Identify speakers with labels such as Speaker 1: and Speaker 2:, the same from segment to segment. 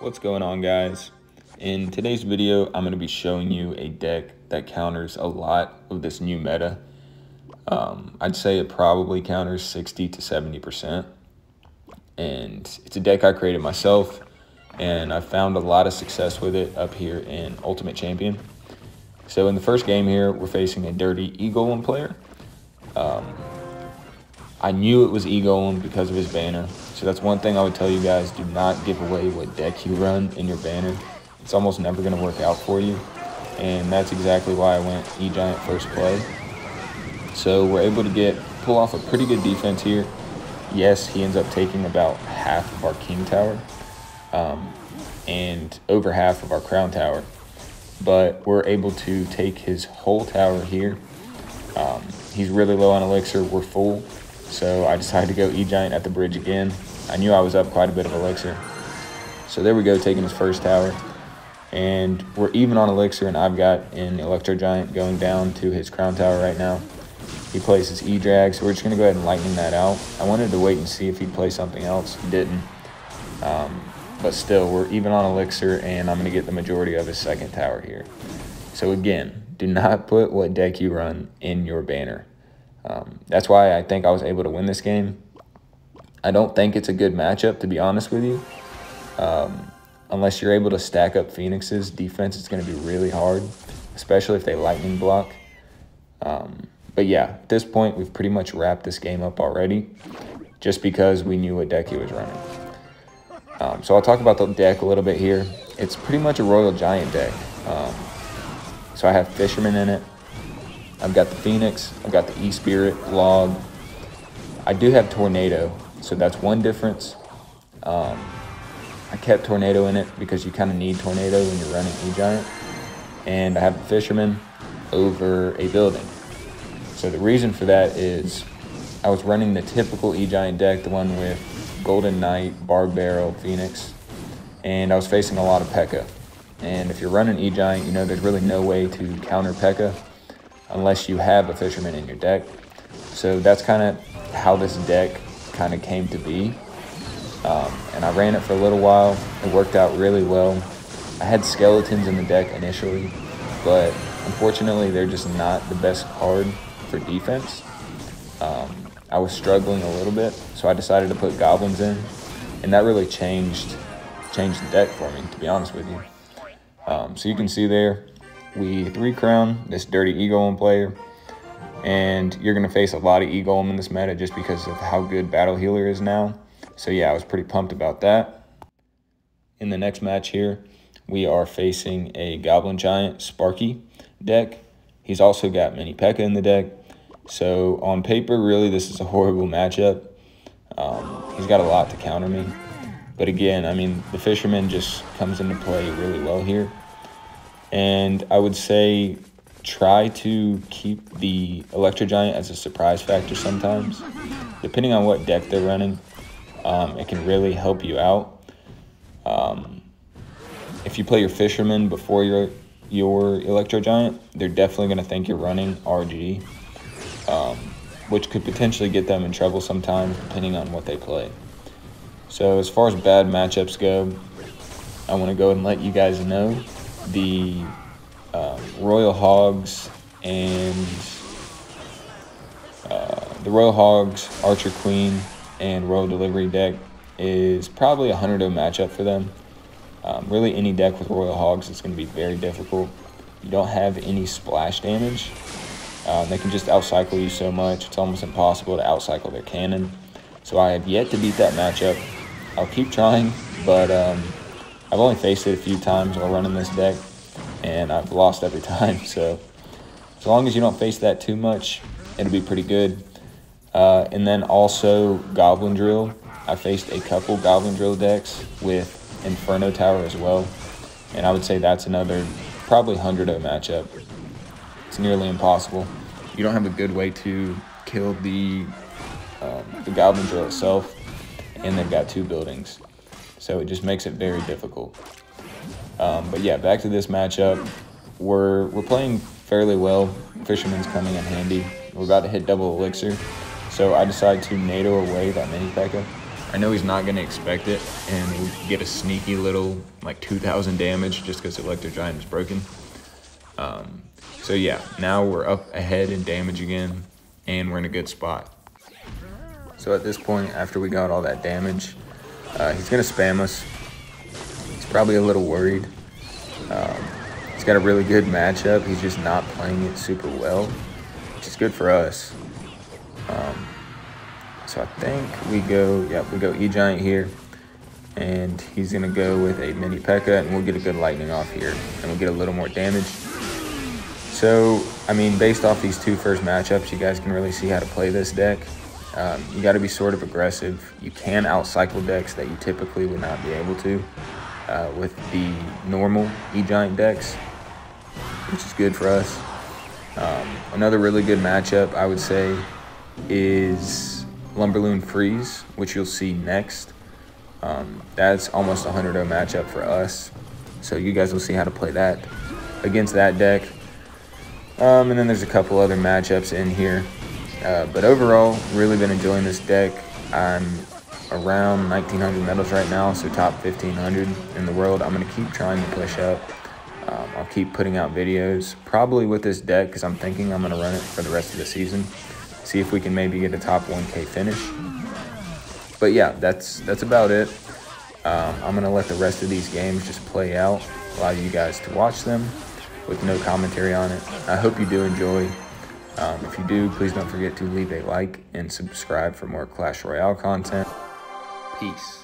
Speaker 1: What's going on guys? In today's video, I'm going to be showing you a deck that counters a lot of this new meta. Um, I'd say it probably counters 60 to 70%. And it's a deck I created myself, and I found a lot of success with it up here in Ultimate Champion. So in the first game here, we're facing a Dirty E-Golem player. Um, I knew it was E-Golem because of his banner, so that's one thing I would tell you guys, do not give away what deck you run in your banner. It's almost never going to work out for you. And that's exactly why I went E-Giant first play. So we're able to get pull off a pretty good defense here. Yes, he ends up taking about half of our King Tower um, and over half of our Crown Tower. But we're able to take his whole tower here. Um, he's really low on elixir. We're full. So I decided to go E-Giant at the bridge again. I knew I was up quite a bit of elixir. So there we go, taking his first tower. And we're even on elixir, and I've got an Electro Giant going down to his crown tower right now. He plays his E-Drag, so we're just going to go ahead and lighten that out. I wanted to wait and see if he'd play something else. He didn't. Um, but still, we're even on elixir, and I'm going to get the majority of his second tower here. So again, do not put what deck you run in your banner. Um, that's why I think I was able to win this game. I don't think it's a good matchup, to be honest with you. Um, unless you're able to stack up Phoenix's defense, it's going to be really hard, especially if they lightning block. Um, but yeah, at this point, we've pretty much wrapped this game up already, just because we knew what deck he was running. Um, so I'll talk about the deck a little bit here. It's pretty much a Royal Giant deck. Um, so I have Fisherman in it. I've got the Phoenix. I've got the E-Spirit, Log. I do have Tornado, so that's one difference. Um, I kept Tornado in it because you kind of need Tornado when you're running E-Giant. And I have the Fisherman over a building. So the reason for that is I was running the typical E-Giant deck, the one with Golden Knight, Barb Barrel, Phoenix, and I was facing a lot of P.E.K.K.A. And if you're running E-Giant, you know there's really no way to counter P.E.K.K.A. unless you have a Fisherman in your deck. So that's kind of how this deck kind of came to be. Um, and I ran it for a little while. It worked out really well. I had skeletons in the deck initially, but unfortunately they're just not the best card for defense. Um, I was struggling a little bit, so I decided to put goblins in, and that really changed changed the deck for me, to be honest with you. Um, so you can see there, we three crown this dirty E-Golem player, and you're going to face a lot of E-Golem in this meta just because of how good Battle Healer is now. So yeah, I was pretty pumped about that. In the next match here, we are facing a Goblin Giant Sparky deck. He's also got mini P.E.K.K.A. in the deck. So on paper, really, this is a horrible matchup. Um, he's got a lot to counter me. But again, I mean, the Fisherman just comes into play really well here. And I would say try to keep the Electro Giant as a surprise factor sometimes. Depending on what deck they're running, um, it can really help you out. Um, if you play your Fisherman before your your Electro Giant, they're definitely going to think you're running RG, um, which could potentially get them in trouble sometimes depending on what they play. So as far as bad matchups go, I want to go and let you guys know the um, Royal Hogs and uh, the Royal Hogs, Archer Queen, and Royal Delivery deck is probably a 100 matchup for them. Um, really, any deck with Royal Hogs is going to be very difficult. You don't have any splash damage. Um, they can just outcycle you so much. It's almost impossible to outcycle their cannon. So I have yet to beat that matchup. I'll keep trying, but um, I've only faced it a few times while running this deck, and I've lost every time. So as long as you don't face that too much, it'll be pretty good. Uh, and then also Goblin Drill. I faced a couple Goblin Drill decks with Inferno Tower as well. And I would say that's another probably 100 matchup. It's nearly impossible. You don't have a good way to kill the, um, the Goblin Drill itself. And they've got two buildings. So it just makes it very difficult. Um, but yeah, back to this matchup. We're, we're playing fairly well. Fisherman's coming in handy. We're about to hit double elixir. So I decide to Tornado away that mini P.E.K.K.A. I know he's not going to expect it, and we get a sneaky little, like, 2,000 damage just because Electro Giant is broken. Um, so yeah, now we're up ahead in damage again, and we're in a good spot. So at this point, after we got all that damage, uh, he's going to spam us. He's probably a little worried. Um, he's got a really good matchup. He's just not playing it super well, which is good for us. Um, so I think we go, yeah, we go E-Giant here. And he's going to go with a mini P.E.K.K.A. and we'll get a good lightning off here. And we'll get a little more damage. So, I mean, based off these two first matchups, you guys can really see how to play this deck. Um, you got to be sort of aggressive. You can outcycle decks that you typically would not be able to uh, with the normal E-Giant decks, which is good for us. Um, another really good matchup, I would say, is Lumberloon Freeze, which you'll see next. Um, that's almost a 100 0 matchup for us. So you guys will see how to play that against that deck. Um, and then there's a couple other matchups in here. Uh, but overall, really been enjoying this deck. I'm around 1900 medals right now, so top 1500 in the world. I'm going to keep trying to push up. Um, I'll keep putting out videos, probably with this deck, because I'm thinking I'm going to run it for the rest of the season see if we can maybe get a top 1K finish. But yeah, that's that's about it. Um, I'm going to let the rest of these games just play out, allow you guys to watch them with no commentary on it. I hope you do enjoy. Um, if you do, please don't forget to leave a like and subscribe for more Clash Royale content. Peace.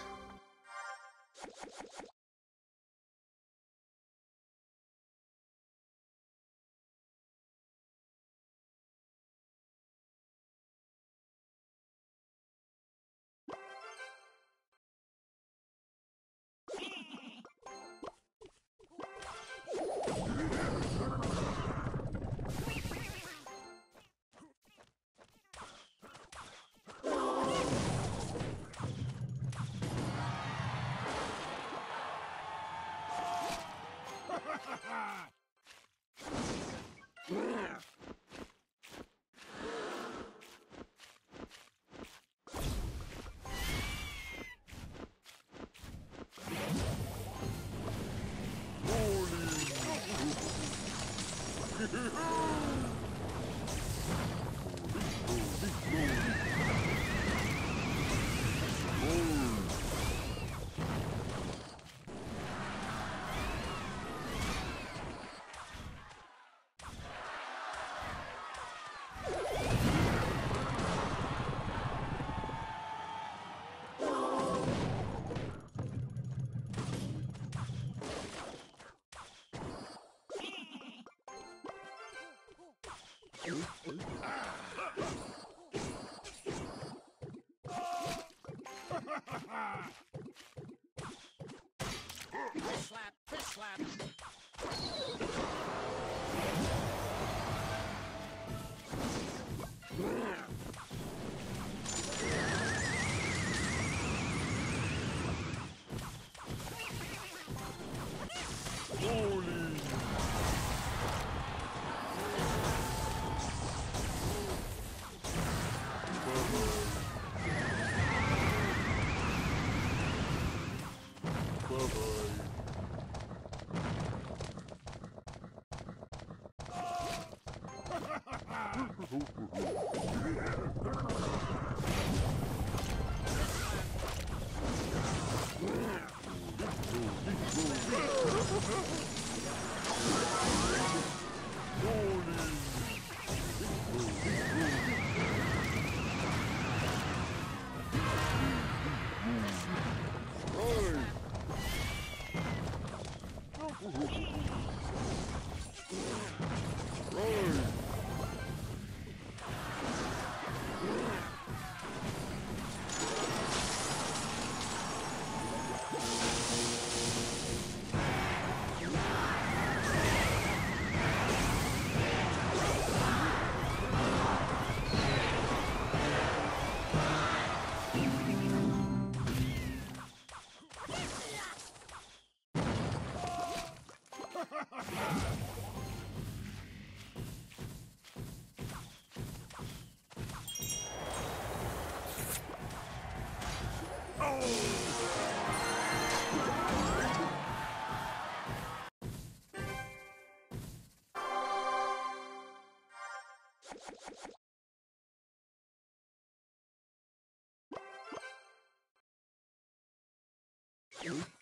Speaker 2: Thank you.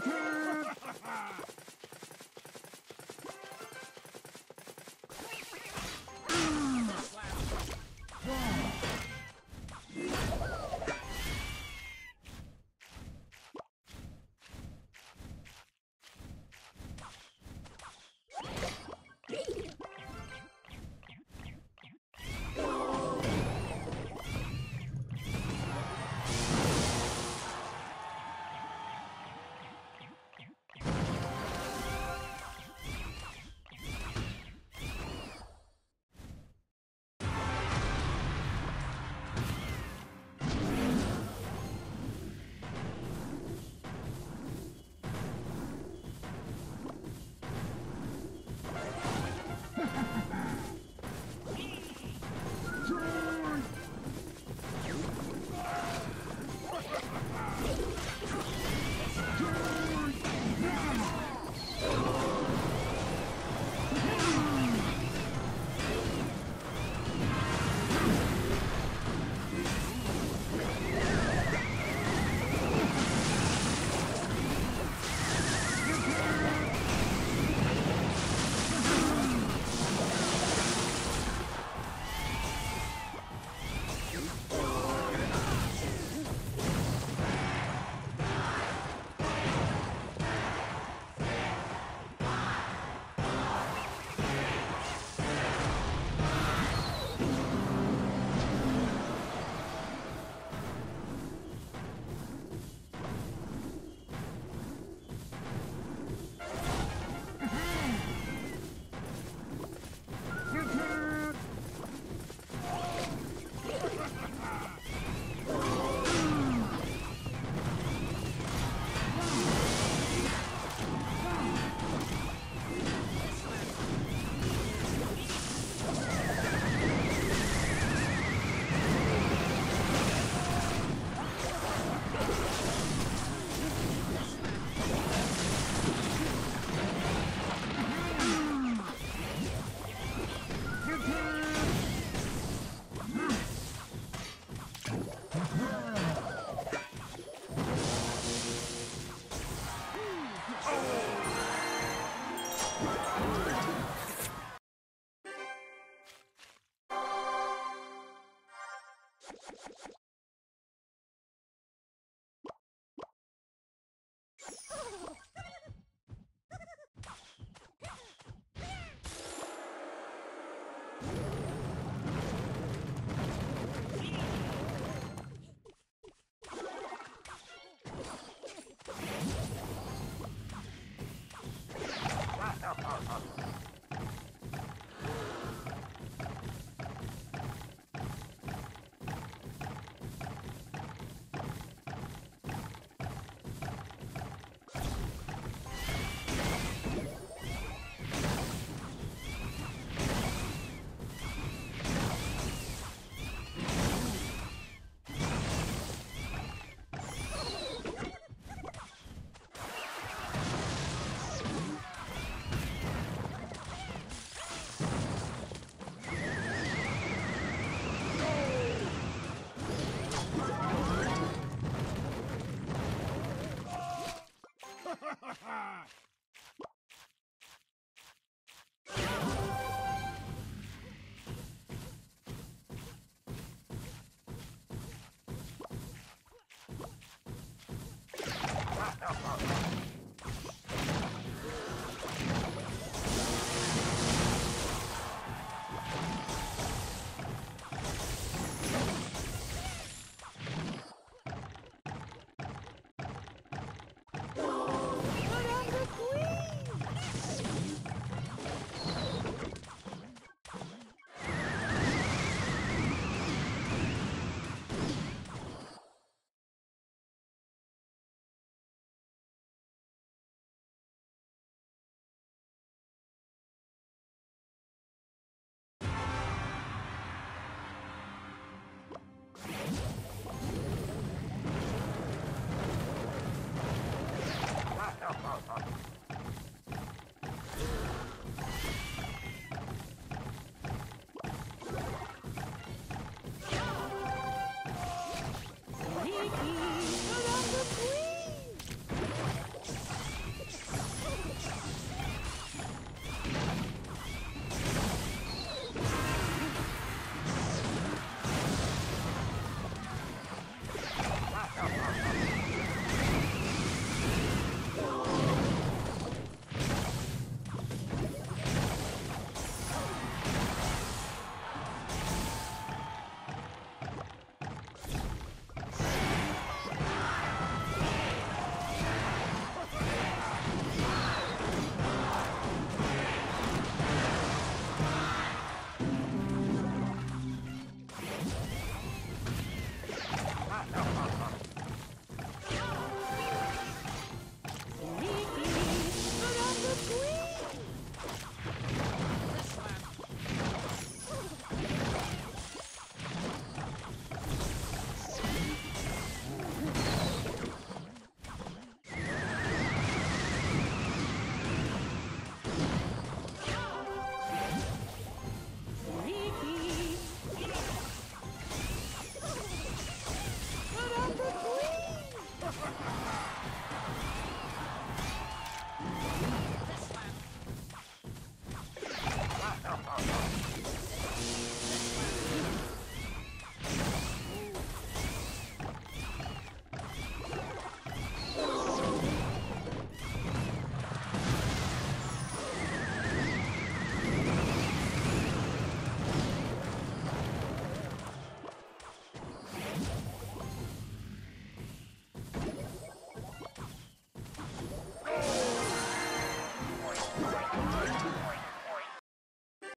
Speaker 2: Champion!